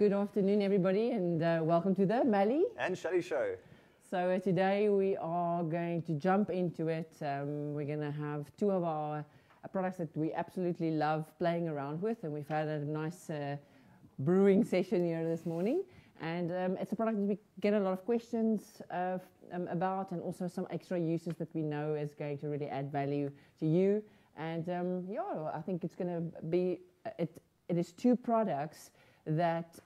Good afternoon, everybody, and uh, welcome to the Melly and Shally Show. So uh, today we are going to jump into it. Um, we're going to have two of our uh, products that we absolutely love playing around with, and we've had a nice uh, brewing session here this morning. And um, it's a product that we get a lot of questions uh, um, about, and also some extra uses that we know is going to really add value to you. And um, yeah, I think it's going to be it. It is two products that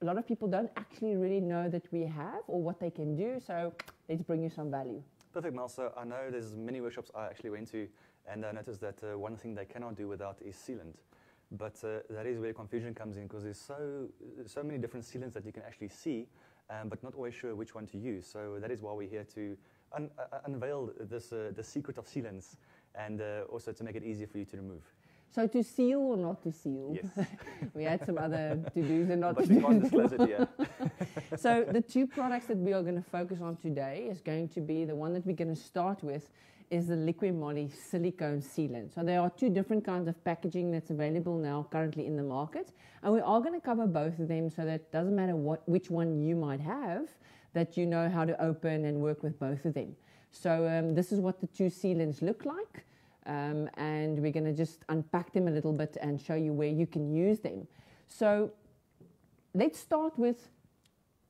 a lot of people don't actually really know that we have or what they can do. So let's bring you some value. Perfect, Mel. So I know there's many workshops I actually went to, and I noticed that uh, one thing they cannot do without is sealant. But uh, that is where confusion comes in because there's so so many different sealants that you can actually see, um, but not always sure which one to use. So that is why we're here to un uh, unveil this uh, the secret of sealants, and uh, also to make it easier for you to remove. So to seal or not to seal? Yes. we had some other to-dos and not but to-dos. we can't it here. so the two products that we are going to focus on today is going to be the one that we're going to start with is the Liqui Moly silicone sealant. So there are two different kinds of packaging that's available now currently in the market. And we are going to cover both of them so that it doesn't matter what, which one you might have, that you know how to open and work with both of them. So um, this is what the two sealants look like. Um, and we're going to just unpack them a little bit and show you where you can use them. So let's start with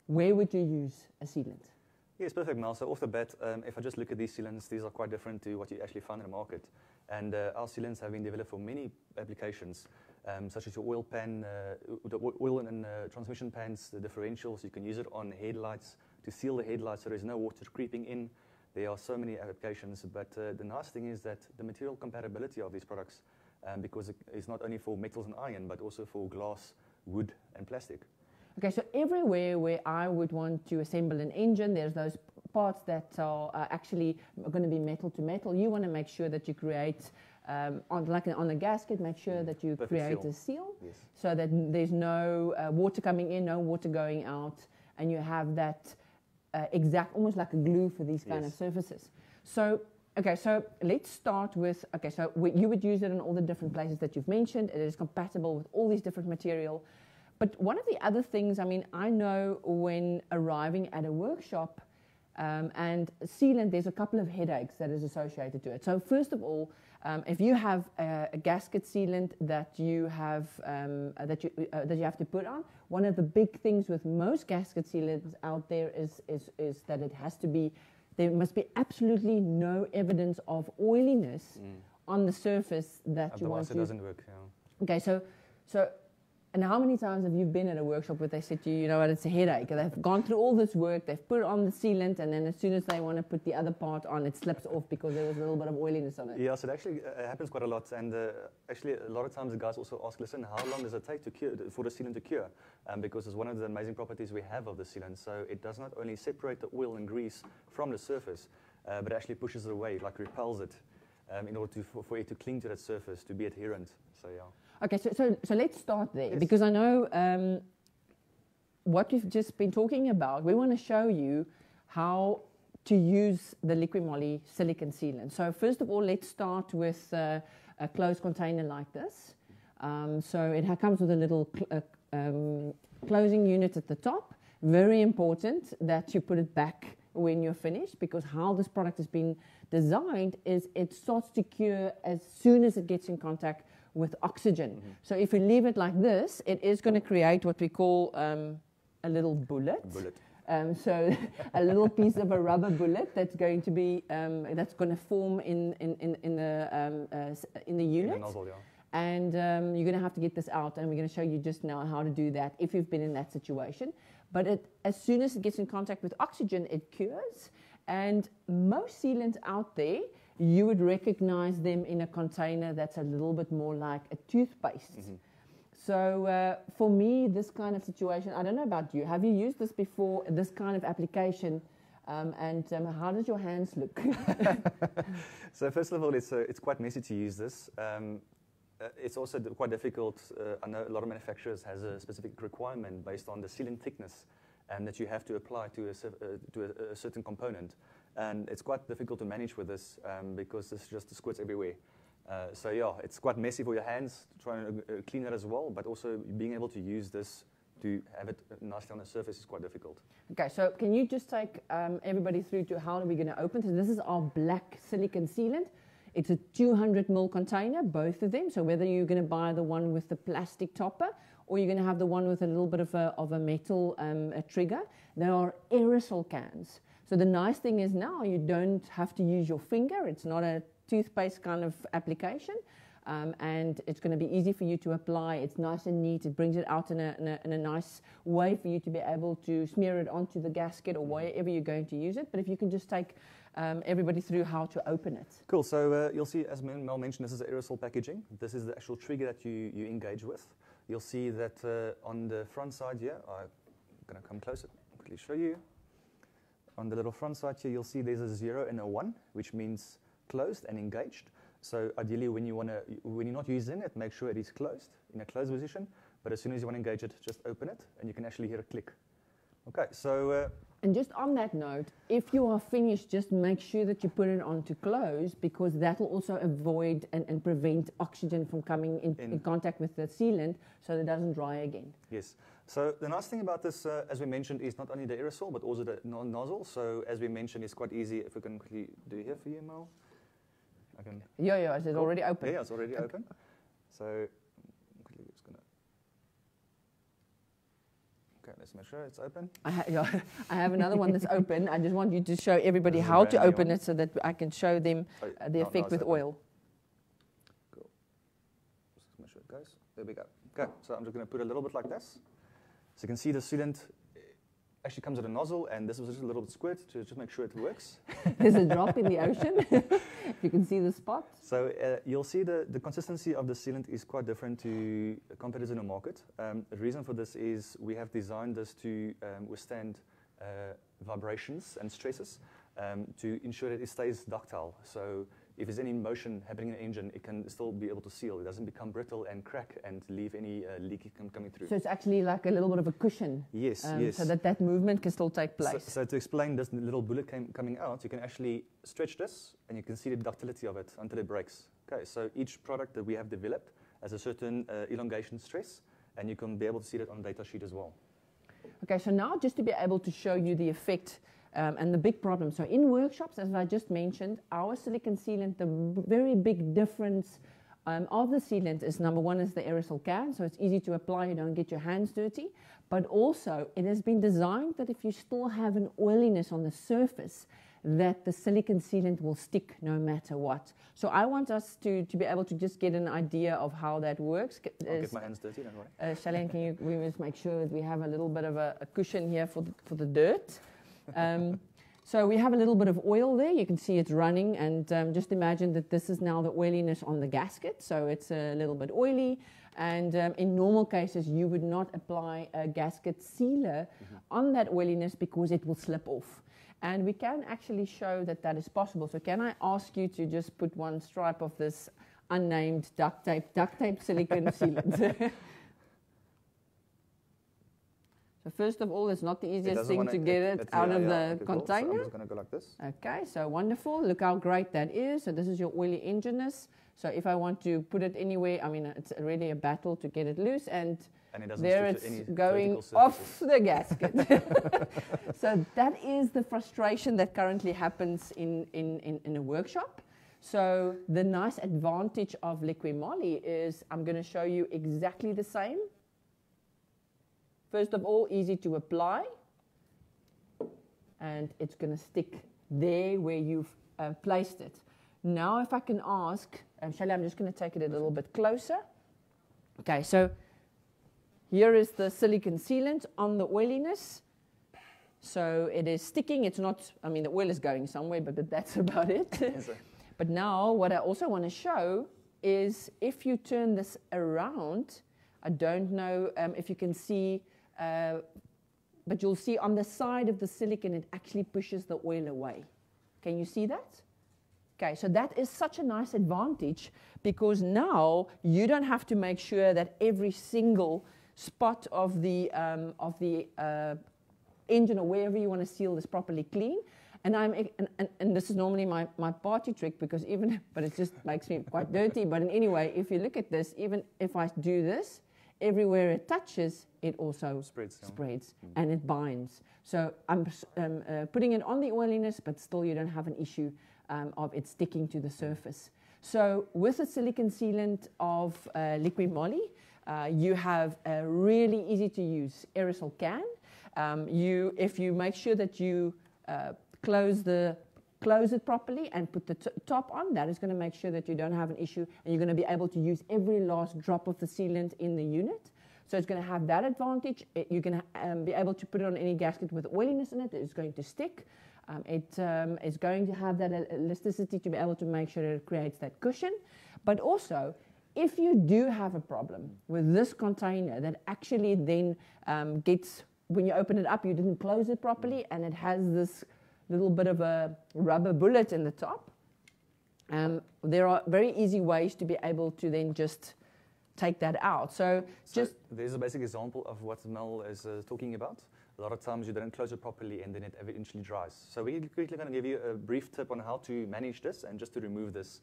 where would you use a sealant? Yes, perfect, Mel. So off the bat, um, if I just look at these sealants, these are quite different to what you actually find in the market. And uh, our sealants have been developed for many applications, um, such as your oil pan, uh, the oil and uh, transmission pans, the differentials. You can use it on headlights to seal the headlights so there's no water creeping in. There are so many applications, but uh, the nice thing is that the material compatibility of these products, um, because it's not only for metals and iron, but also for glass, wood, and plastic. Okay, so everywhere where I would want to assemble an engine, there's those parts that are uh, actually going to be metal to metal. You want to make sure that you create, um, on, like on a gasket, make sure that you Perfect create seal. a seal Yes. so that there's no uh, water coming in, no water going out, and you have that uh, exact, almost like a glue for these kind Yes. of surfaces. So, okay, so let's start with, okay, so we, you would use it in all the different places that you've mentioned. It is compatible with all these different material. But one of the other things, I mean, I know when arriving at a workshop um, and sealant, there's a couple of headaches that is associated to it. So first of all, um, if you have a, a gasket sealant that you have um, uh, that you uh, that you have to put on, one of the big things with most gasket sealants out there is is is that it has to be there must be absolutely no evidence of oiliness on the surface that you want to. Otherwise, it to doesn't work. Yeah. Okay, so, so, and how many times have you been at a workshop where they said to you, you know what, it's a headache? They've gone through all this work, they've put on the sealant, and then as soon as they want to put the other part on, it slips off because there was a little bit of oiliness on it. Yeah, so it actually uh, happens quite a lot. And uh, actually, a lot of times the guys also ask, listen, how long does it take to cure, for the sealant to cure? Um, because it's one of the amazing properties we have of the sealant. So it does not only separate the oil and grease from the surface, uh, but actually pushes it away, like repels it, um, in order to, for, for it to cling to that surface, to be adherent. So yeah. Okay, so, so, so let's start there Yes. because I know um, what we've just been talking about. We want to show you how to use the Liqui Moly silicon sealant. So first of all, let's start with uh, a closed container like this. Um, so it comes with a little cl- uh, um, closing unit at the top. Very important that you put it back when you're finished because how this product has been designed is it starts to cure as soon as it gets in contact with oxygen. So if we leave it like this, it is going to create what we call um, a little bullet. Bullet. Um, so a little piece of a rubber bullet that's going to be um, that's going to form in in in, in the um, uh, in the In unit, the nozzle, yeah. and um, you're going to have to get this out, and we're going to show you just now how to do that if you've been in that situation. But it, as soon as it gets in contact with oxygen, it cures. And most sealants out there, you would recognize them in a container that's a little bit more like a toothpaste. So uh, for me, this kind of situation, I don't know about you. Have you used this before? This kind of application, um, and um, how does your hands look? So first of all, it's, uh, it's quite messy to use this. Um, uh, it's also quite difficult. Uh, I know a lot of manufacturers has a specific requirement based on the sealant thickness and that you have to apply to a, uh, to a, a certain component. And it's quite difficult to manage with this um, because this just squirts everywhere. Uh, so yeah, it's quite messy for your hands to try and uh, uh, clean it as well, but also being able to use this to have it nicely on the surface is quite difficult. Okay, so can you just take um, everybody through to how are we going to open? this? this is our black silicon sealant. It's a 200 ml container, both of them. So whether you're going to buy the one with the plastic topper or you're going to have the one with a little bit of a, of a metal um, a trigger, they are aerosol cans. So the nice thing is now you don't have to use your finger. It's not a toothpaste kind of application. Um, and it's going to be easy for you to apply. It's nice and neat. It brings it out in a, in a, in a nice way for you to be able to smear it onto the gasket or wherever you're going to use it. But if you can just take um, everybody through how to open it. Cool. So uh, you'll see, as Mel mentioned, this is aerosol packaging. This is the actual trigger that you, you engage with. You'll see that uh, on the front side here, I'm going to come closer, quickly show you. On the little front side here, you'll see there's a zero and a one, which means closed and engaged. So ideally, when you want to, when you're not using it, make sure it is closed in a closed position. But as soon as you want to engage it, just open it, and you can actually hear a click. Okay, so. Uh, and just on that note, if you are finished, just make sure that you put it on to close because that will also avoid and, and prevent oxygen from coming in, in, in, contact with the sealant so that it doesn't dry again. Yes. So the nice thing about this, uh, as we mentioned, is not only the aerosol but also the nozzle. So as we mentioned, it's quite easy. If we can quickly do here for you, Mel. I can. Yeah, yeah. it's cool. already open? Yeah, it's already okay. open. So quickly just gonna. Okay, let's make sure it's open. I, ha- yeah, I have another one that's open. I just want you to show everybody how to open it so that I can show them oh, uh, the no, effect no, with open. oil. Cool. Just make sure it goes. There we go. Okay, so I'm just going to put a little bit like this. So you can see the sealant actually comes with a nozzle, and this was just a little bit squirt to just make sure it works. There's a drop in the ocean. you can see the spot. So uh, you'll see the, the consistency of the sealant is quite different to competitors in the market. Um, the reason for this is we have designed this to um, withstand uh, vibrations and stresses um, to ensure that it stays ductile. So if there's any motion happening in the engine, it can still be able to seal. It doesn't become brittle and crack and leave any uh, leaky com- coming through. So it's actually like a little bit of a cushion. Yes, um, yes. So that that movement can still take place. So, so to explain this little bullet came, coming out, you can actually stretch this and you can see the ductility of it until it breaks. Okay, so each product that we have developed has a certain uh, elongation stress and you can be able to see that on the data sheet as well. Okay, so now just to be able to show you the effect um, and the big problem. So in workshops, as I just mentioned, our silicon sealant, the very big difference um, of the sealant is number one is the aerosol can, so it's easy to apply, you don't get your hands dirty. But also, it has been designed that if you still have an oiliness on the surface, that the silicon sealant will stick no matter what. So I want us to, to be able to just get an idea of how that works. I'll get my hands dirty, don't worry. Uh, Shalene, can you we must make sure that we have a little bit of a, a cushion here for the, for the dirt. Um, so we have a little bit of oil there. You can see it's running, and um, just imagine that this is now the oiliness on the gasket. So it's a little bit oily. And um, in normal cases, you would not apply a gasket sealer mm-hmm. on that oiliness because it will slip off. And we can actually show that that is possible. So can I ask you to just put one stripe of this unnamed duct tape, duct tape silicone sealant? So first of all, it's not the easiest thing to get it, it out of yeah, the container. So I'm just going to go like this. Okay, so wonderful. Look how great that is. So this is your oily engineness. So if I want to put it anywhere, I mean, it's really a battle to get it loose and, and it there it's going off the gasket. so that is the frustration that currently happens in, in, in, in a workshop. So the nice advantage of Liqui-Moly is I'm going to show you exactly the same First of all, easy to apply. And it's going to stick there where you've uh, placed it. Now, if I can ask, um, Shelly, I'm just going to take it a little bit closer. Okay, so here is the silicon sealant on the oiliness. So it is sticking. It's not, I mean, the oil is going somewhere, but, but that's about it. Yes, but now, what I also want to show is if you turn this around, I don't know um, if you can see uh, but you'll see on the side of the silicon, it actually pushes the oil away. Can you see that? Okay, so that is such a nice advantage because now you don't have to make sure that every single spot of the, um, of the uh, engine or wherever you want to seal is properly clean. And, I'm, and, and, and, this is normally my, my party trick because even, but it just makes me quite dirty. But in any way, if you look at this, even if I do this, everywhere it touches, it also Spreads. spreads Mm. and it binds. So I'm um, uh, putting it on the oiliness, but still you don't have an issue um, of it sticking to the surface. So with a silicon sealant of uh, Liqui Moly, uh, you have a really easy to use aerosol can. Um, you, if you make sure that you uh, close the close it properly and put the top on, that is going to make sure that you don't have an issue and you're going to be able to use every last drop of the sealant in the unit. So it's going to have that advantage. It, you can um, be able to put it on any gasket with oiliness in it. It's going to stick. Um, it um, is going to have that elasticity to be able to make sure that it creates that cushion. But also, if you do have a problem with this container that actually then um, gets, when you open it up, you didn't close it properly and it has this little bit of a rubber bullet in the top, um, there are very easy ways to be able to then just take that out. So So just there's a basic example of what Mel is uh, talking about. A lot of times you don't close it properly and then it eventually dries. So we're quickly going to give you a brief tip on how to manage this and just to remove this.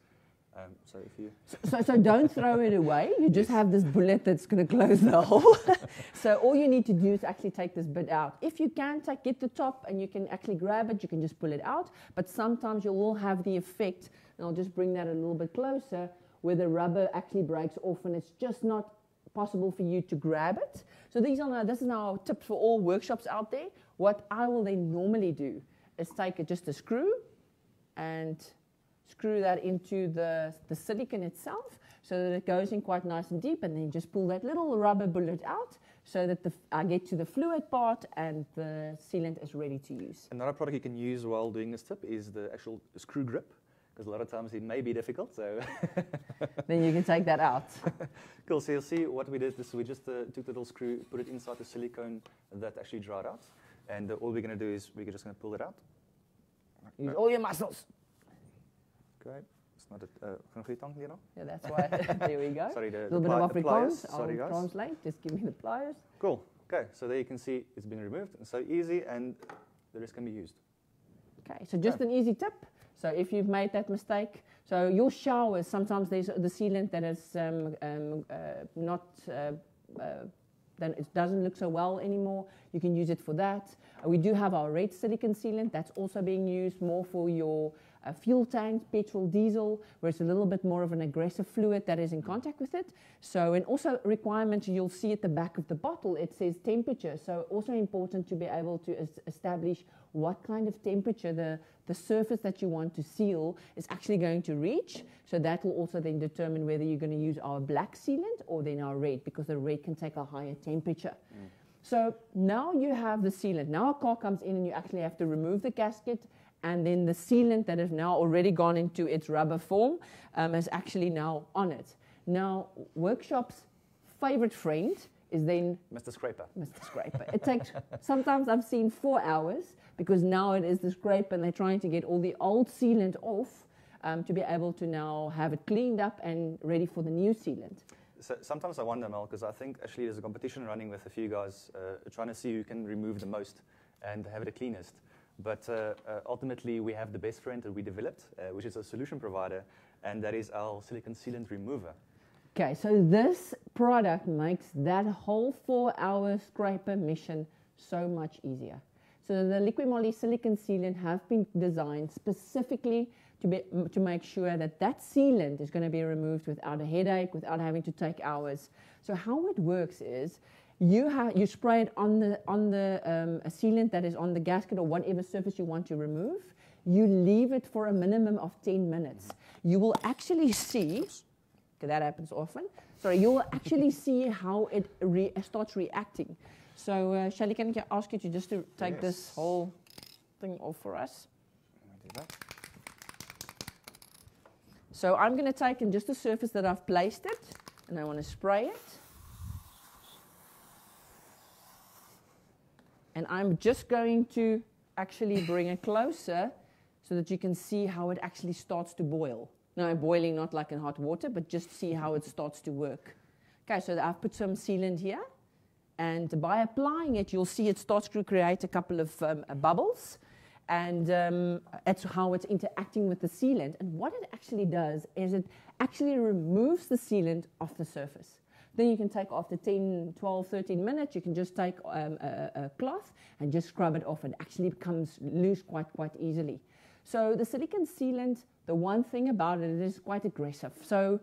Um, so if you So, so don't throw it away. You just have this bullet that's going to close the hole. so all you need to do is actually take this bit out. If you can take, get the top and you can actually grab it, you can just pull it out. But sometimes you will have the effect, and I'll just bring that a little bit closer, where the rubber actually breaks off and it's just not possible for you to grab it. So these are now, this is now tips for all workshops out there. What I will then normally do is take just a screw and screw that into the, the silicon itself so that it goes in quite nice and deep and then just pull that little rubber bullet out so that the, I get to the fluid part and the sealant is ready to use. another product you can use while doing this tip is the actual screw grip because a lot of times it may be difficult. So then you can take that out. cool. So you'll see what we did. This we just uh, took the little screw, put it inside the silicone that actually dried out, and uh, all we're going to do is we're just going to pull it out. Use all your muscles. Great. It's not a uh, kan goeie tang hier nog? Yeah, that's why. there we go. Sorry, the, A the, little bit pli- of the. Afrikaans. Sorry, I'll guys. translate. Just give me the pliers. Cool. Okay, so there you can see it's been removed. And so easy, and the rest can be used. Okay, so just an easy tip. So if you've made that mistake, so your showers, sometimes there's the sealant that is um, um, uh, not, uh, uh, then it doesn't look so well anymore. You can use it for that. We do have our red silicon sealant that's also being used more for your uh, fuel tanks, petrol, diesel, where it's a little bit more of an aggressive fluid that is in contact with it. So, and also requirements, you'll see at the back of the bottle, it says temperature. So also important to be able to es- establish what kind of temperature the, the surface that you want to seal is actually going to reach. So that will also then determine whether you're going to use our black sealant or then our red, because the red can take a higher temperature. So now you have the sealant. Now a car comes in and you actually have to remove the gasket and then the sealant that has now already gone into its rubber form um, is actually now on it. Now, workshop's favorite friend is then Mr. Scraper. Mr. Scraper. It takes, sometimes I've seen four hours because now it is the scraper and they're trying to get all the old sealant off um, to be able to now have it cleaned up and ready for the new sealant. So sometimes I wonder, Mel, because I think actually there's a competition running with a few guys uh, trying to see who can remove the most and have it the cleanest. But uh, uh, ultimately, we have the best friend that we developed, uh, which is a solution provider, and that is our silicon sealant remover. Okay, so this product makes that whole four hour scraper mission so much easier. So the Liqui Moly silicon sealant have been designed specifically to, be, to make sure that that sealant is going to be removed without a headache, without having to take hours. So how it works is you, have, you spray it on the, on the um, a sealant that is on the gasket or whatever surface you want to remove. You leave it for a minimum of 10 minutes. You will actually see that happens often. Sorry, you'll actually see how it re- starts reacting. So, uh, Shelly, can I ask you to just to take this whole thing off for us? So, I'm going to take in just the surface that I've placed it, and I want to spray it. And I'm just going to actually bring it closer so that you can see how it actually starts to boil. Now, boiling not like in hot water, but just see how it starts to work. Okay, so I've put some sealant here, and by applying it, you'll see it starts to create a couple of um, bubbles, and um, that's how it's interacting with the sealant. And what it actually does is it actually removes the sealant off the surface. Then you can take after 10, 12, 13 minutes, you can just take um, a, a cloth and just scrub it off. It actually becomes loose quite, quite easily. So the silicon sealant, the one thing about it, it is quite aggressive. So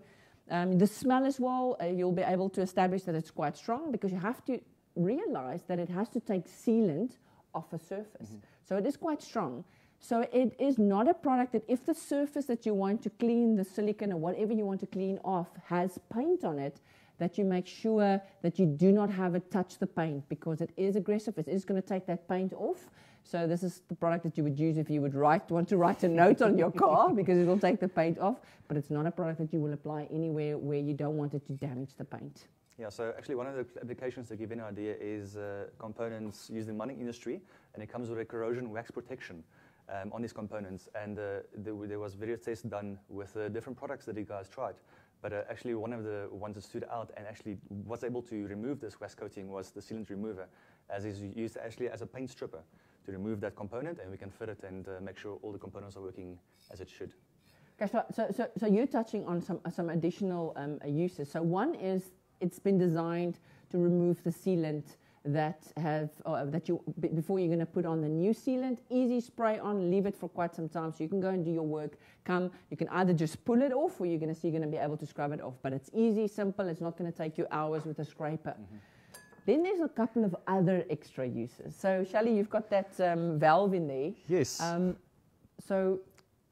um, the smell as well, uh, you'll be able to establish that it's quite strong because you have to realize that it has to take sealant off a surface. Mm-hmm. So it is quite strong. So it is not a product that if the surface that you want to clean the silicon or whatever you want to clean off has paint on it, that you make sure that you do not have it touch the paint because it is aggressive. It is going to take that paint off. So this is the product that you would use if you would write want to write a note on your car because it will take the paint off. But it's not a product that you will apply anywhere where you don't want it to damage the paint. Yeah, so actually one of the applications to give you an idea is uh, components used in mining industry, and it comes with a corrosion wax protection um, on these components. And uh, there, there, was various tests done with uh, different products that you guys tried. But uh, actually one of the ones that stood out and actually was able to remove this wax coating was the sealant remover, as is used actually as a paint stripper to remove that component, and we can fit it and uh, make sure all the components are working as it should. Okay, so, so, so, so you're touching on some, some additional um, uses. So one is it's been designed to remove the sealant that have uh, that you before you're going to put on the new sealant easy spray on leave it for quite some time so you can go and do your work come you can either just pull it off or you're going to see you're going to be able to scrub it off but it's easy simple it's not going to take you hours with a scraper mm-hmm. then there's a couple of other extra uses so Shelley you've got that um, valve in there yes um, so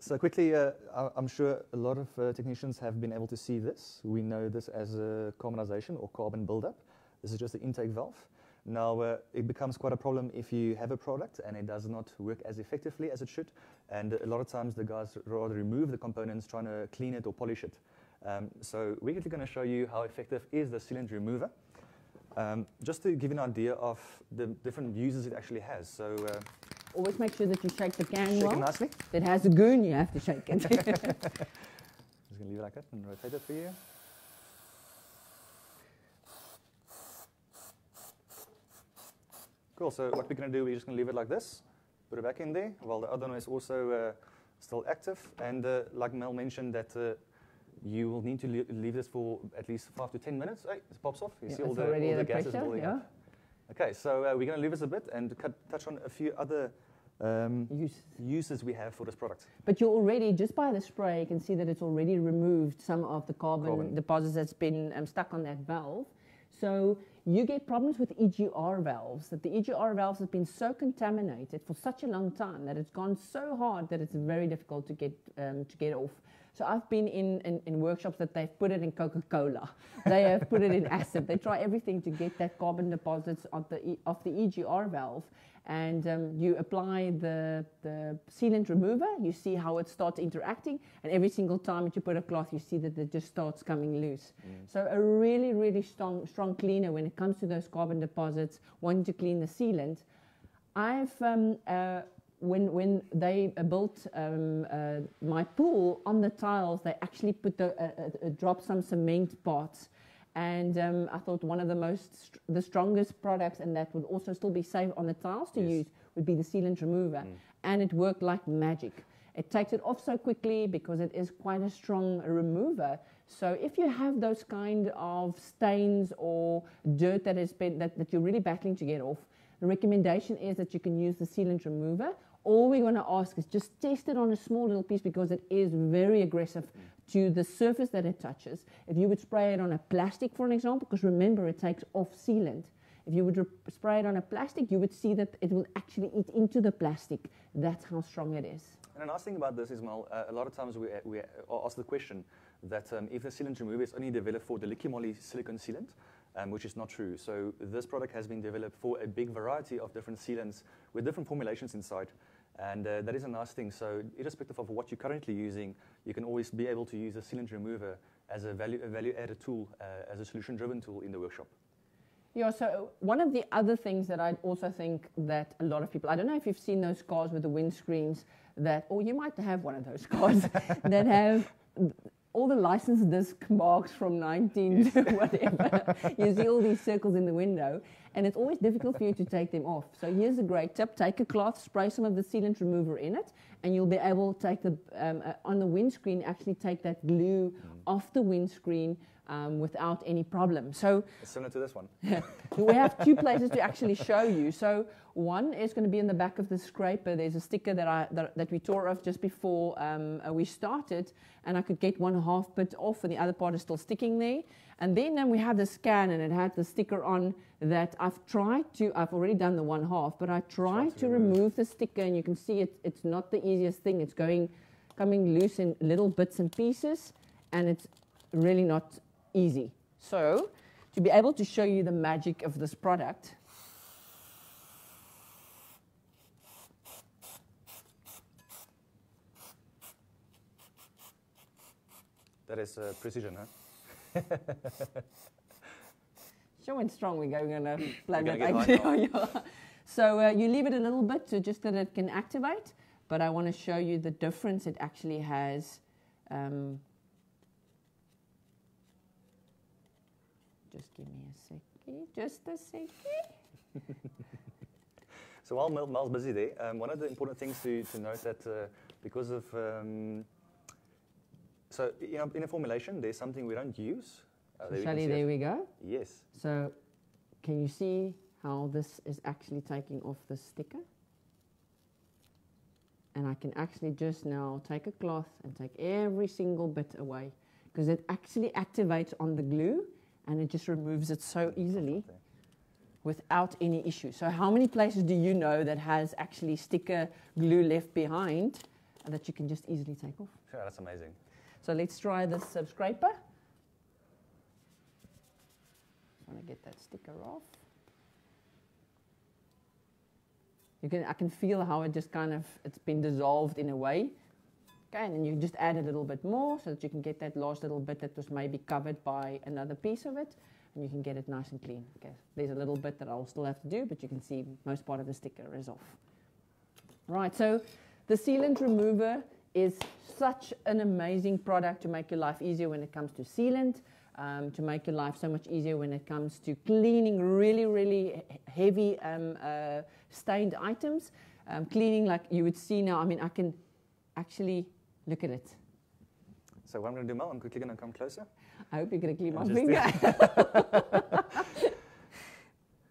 so quickly, uh, I'm sure a lot of uh, technicians have been able to see this. We know this as a carbonization or carbon buildup. This is just the intake valve. Now, uh, it becomes quite a problem if you have a product and it does not work as effectively as it should. And a lot of times the guys rather remove the components trying to clean it or polish it. Um, so we're quickly going to show you how effective is the sealant remover. Um, just to give you an idea of the different uses it actually has. So uh, Always make sure that you shake the can shake well. It nicely. If it has a goon, you have to shake it. Just going to leave it like that and rotate it for you. Cool, so what we're going to do, we're just going to leave it like this, put it back in there, while the other one is also uh, still active. And uh, like Mel mentioned, that uh, you will need to leave this for at least five to 10 minutes. Hey, it pops off. You yeah, see all the, all the, gases pressure, building yeah. up. Okay, so uh, we're going to leave this a bit and cut, touch on a few other um, uses. uses we have for this product. But you already, just by the spray, you can see that it's already removed some of the carbon, carbon. deposits that's been um, stuck on that valve. So you get problems with EGR valves, that the EGR valves have been so contaminated for such a long time that it's gone so hard that it's very difficult to get, um, to get off. So I've been in, in, in, workshops that they've put it in Coca-Cola. They have put it in acid. They try everything to get that carbon deposits of the, e, of the EGR valve. And um, you apply the, the sealant remover, you see how it starts interacting, and every single time that you put a cloth, you see that it just starts coming loose. Mm. So a really, really strong, strong cleaner when it comes to those carbon deposits, wanting to clean the sealant. I've um, uh, when when they uh, built um, uh, my pool on the tiles, they actually put the uh, uh drop some cement parts, and um, I thought one of the most st- the strongest products, and that would also still be safe on the tiles to yes. use, would be the sealant remover, mm. and it worked like magic. It takes it off so quickly because it is quite a strong remover. So if you have those kind of stains or dirt that has been that, that you're really battling to get off, the recommendation is that you can use the sealant remover all we're going to ask is just test it on a small little piece because it is very aggressive to the surface that it touches. If you would spray it on a plastic, for an example, because remember it takes off sealant. If you would spray it on a plastic, you would see that it will actually eat into the plastic. That's how strong it is. And a nice thing about this is, Mal, uh, a lot of times we, we ask the question that um, if the sealant remover is only developed for the Liqui Moly silicone sealant, um, which is not true. So this product has been developed for a big variety of different sealants with different formulations inside. And uh, that is a nice thing. So irrespective of what you're currently using, you can always be able to use a sealant remover as a value, a value added tool, uh, as a solution driven tool in the workshop. Yeah, so one of the other things that I also think that a lot of people, I don't know if you've seen those cars with the windscreens that, or you might have one of those cars that have all the license disc marks from 19 to whatever. you see all these circles in the window, and it's always difficult for you to take them off. So here's a great tip: take a cloth, spray some of the sealant remover in it, and you'll be able to take the um, uh, on the windscreen actually take that glue mm. off the windscreen. Um, without any problem. So It's similar to this one. we have two places to actually show you. So one is going to be in the back of the scraper. There's a sticker that I that, that we tore off just before um, uh, we started, and I could get one half bit off, and the other part is still sticking there. And then um, we have the scan, and it had the sticker on that I've tried to. I've already done the one half, but I tried to to remove. remove the sticker, and you can see it. It's not the easiest thing. It's going coming loose in little bits and pieces, and it's really not easy. So, to be able to show you the magic of this product, That is uh, precision, huh? showing strong, we're going on a plan gonna that get actually. yeah. So uh, you leave it a little bit to just that it can activate, but I want to show you the difference it actually has. Um, just give me a second, just a second. So while Mel, Mel's busy there, um, one of the important things to, to note that uh, because of um, so you know, in a formulation, there's something we don't use. Uh, there we can Shally, see there it. we go. Yes. So, can you see how this is actually taking off the sticker? And I can actually just now take a cloth and take every single bit away because it actually activates on the glue and it just removes it so easily without any issue. So, how many places do you know that has actually sticker glue left behind that you can just easily take off? Sure, that's amazing. So let's try this uh, scraper. Just want to get that sticker off. You can, I can feel how it just kind of, it's been dissolved in a way. Okay, and then you just add a little bit more so that you can get that last little bit that was maybe covered by another piece of it, and you can get it nice and clean. Okay, there's a little bit that I'll still have to do, but you can see most part of the sticker is off. Right, so the sealant remover is such an amazing product to make your life easier when it comes to sealant, um, to make your life so much easier when it comes to cleaning really, really heavy um, uh, stained items. Um, cleaning like you would see now, I mean, I can actually look at it. So what I'm going to do, Mel, I'm quickly going to come closer. I hope you're going to clean my finger.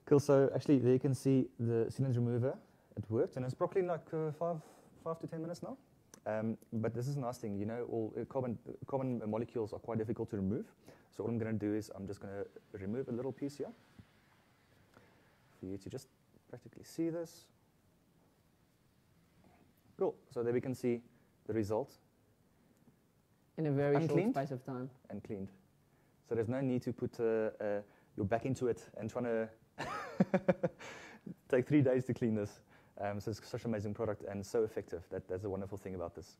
Cool. So actually, there you can see the sealant remover. It worked, and it's probably like uh, five, five to ten minutes now. Um, but this is a nice thing, you know, all uh, carbon, carbon molecules are quite difficult to remove. So what I'm going to do is I'm just going to remove a little piece here for you to just practically see this. Cool. So there we can see the result in a very short space of time. and cleaned. So there's no need to put uh, uh, your back into it and trying to take three days to clean this. Um, so it's such an amazing product and so effective. That, that's a wonderful thing about this.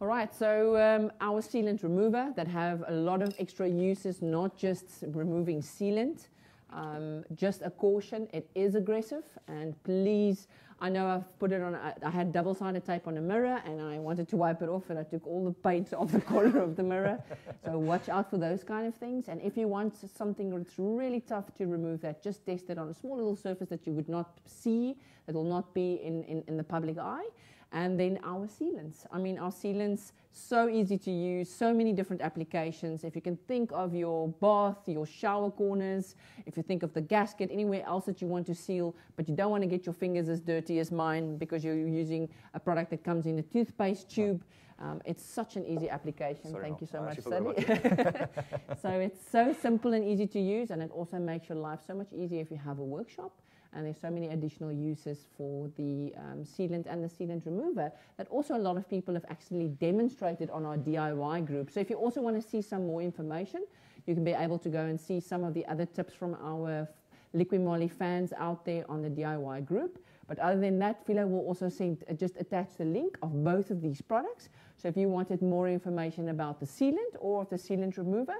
All right, so um, our sealant remover that have a lot of extra uses, not just removing sealant. Um, just a caution, it is aggressive, and please, I know I've put it on, I, I had double sided tape on a mirror and I wanted to wipe it off, and I took all the paint off the corner of the mirror. So watch out for those kind of things. And if you want something that's really tough to remove that, just test it on a small little surface that you would not see, that will not be in, in, in the public eye. And then our sealants. I mean, our sealants, so easy to use, so many different applications. If you can think of your bath, your shower corners, if you think of the gasket, anywhere else that you want to seal, but you don't want to get your fingers as dirty as mine because you're using a product that comes in a toothpaste tube. Um, it's such an easy application. Sorry, Thank you so I much, Sally. so it's so simple and easy to use, and it also makes your life so much easier if you have a workshop. And there's so many additional uses for the um, sealant and the sealant remover that also a lot of people have actually demonstrated on our DIY group. So if you also want to see some more information, you can be able to go and see some of the other tips from our Liqui Moly fans out there on the DIY group. But other than that, Philo will also send, uh, just attach the link of both of these products. So if you wanted more information about the sealant or the sealant remover,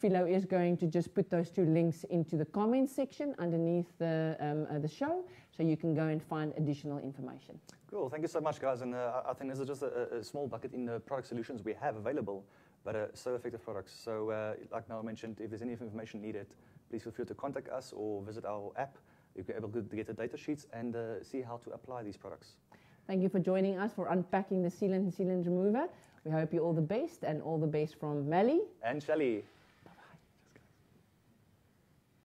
Philo is going to just put those two links into the comments section underneath the, um, uh, the show so you can go and find additional information. Cool. Thank you so much, guys. And uh, I think this is just a, a small bucket in the product solutions we have available, but uh, so effective products. So, uh, like Noah mentioned, if there's any information needed, please feel free to contact us or visit our app. You'll be able to get the data sheets and uh, see how to apply these products. Thank you for joining us for unpacking the sealant and sealant remover. We hope you all the best and all the best from Melly. And Shelley,